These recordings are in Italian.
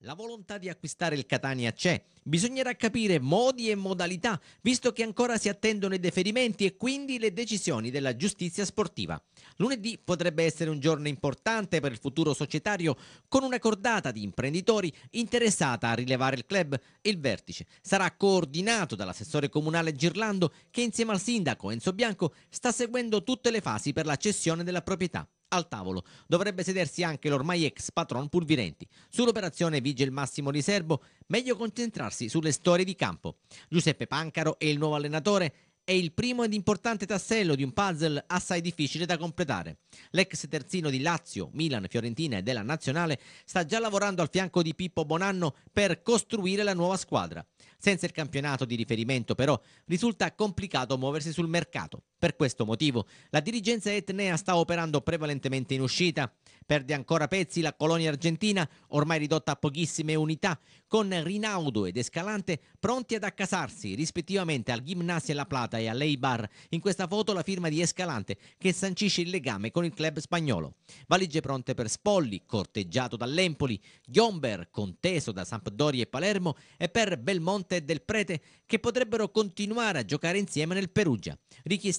La volontà di acquistare il Catania c'è, bisognerà capire modi e modalità, visto che ancora si attendono i deferimenti e quindi le decisioni della giustizia sportiva. Lunedì potrebbe essere un giorno importante per il futuro societario, con una cordata di imprenditori interessata a rilevare il club. Il vertice sarà coordinato dall'assessore comunale Girlando, che insieme al sindaco Enzo Bianco sta seguendo tutte le fasi per la cessione della proprietà. Al tavolo dovrebbe sedersi anche l'ormai ex patron Pulvirenti. Sull'operazione vige il massimo riservo, meglio concentrarsi sulle storie di campo. Giuseppe Pancaro è il nuovo allenatore è il primo ed importante tassello di un puzzle assai difficile da completare. L'ex terzino di Lazio, Milan, Fiorentina e della Nazionale sta già lavorando al fianco di Pippo Bonanno per costruire la nuova squadra. Senza il campionato di riferimento però risulta complicato muoversi sul mercato. Per questo motivo la dirigenza etnea sta operando prevalentemente in uscita. Perde ancora pezzi la colonia argentina, ormai ridotta a pochissime unità, con Rinaudo ed Escalante pronti ad accasarsi rispettivamente al Gimnasia La Plata e all'Eibar. In questa foto la firma di Escalante che sancisce il legame con il club spagnolo. Valigie pronte per Spolli, corteggiato dall'Empoli, Ghiomber, conteso da Sampdoria e Palermo e per Belmonte e Del Prete che potrebbero continuare a giocare insieme nel Perugia.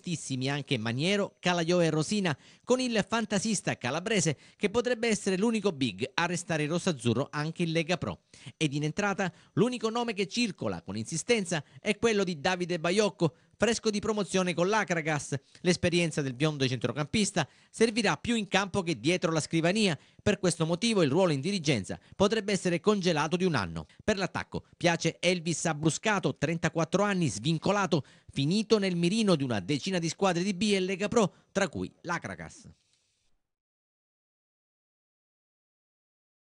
Richiestissimi anche Maniero, Calaiò e Rosina con il fantasista calabrese che potrebbe essere l'unico big a restare rosazzurro anche in Lega Pro. Ed in entrata l'unico nome che circola con insistenza è quello di Davide Baiocco, fresco di promozione con l'Acragas. L'esperienza del biondo centrocampista servirà più in campo che dietro la scrivania. Per questo motivo il ruolo in dirigenza potrebbe essere congelato di un anno. Per l'attacco piace Elvis Abruscato, 34 anni, svincolato, finito nel mirino di una decina di squadre di B e Lega Pro, tra cui l'Acragas.